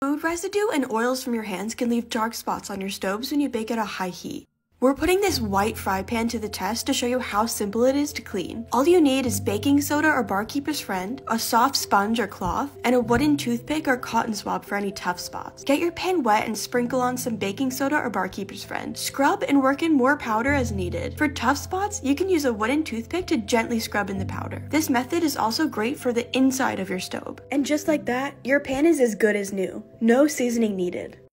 Food residue and oils from your hands can leave dark spots on your Staubs when you bake at a high heat. We're putting this white fry pan to the test to show you how simple it is to clean. All you need is baking soda or Bar Keepers Friend, a soft sponge or cloth, and a wooden toothpick or cotton swab for any tough spots. Get your pan wet and sprinkle on some baking soda or Bar Keepers Friend. Scrub and work in more powder as needed. For tough spots, you can use a wooden toothpick to gently scrub in the powder. This method is also great for the inside of your Staub. And just like that, your pan is as good as new. No seasoning needed.